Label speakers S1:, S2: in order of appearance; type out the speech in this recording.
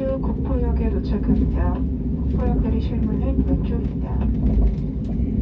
S1: 잠시 국포역에 도착합니다. 국포역 내리실 문은 왼쪽입니다.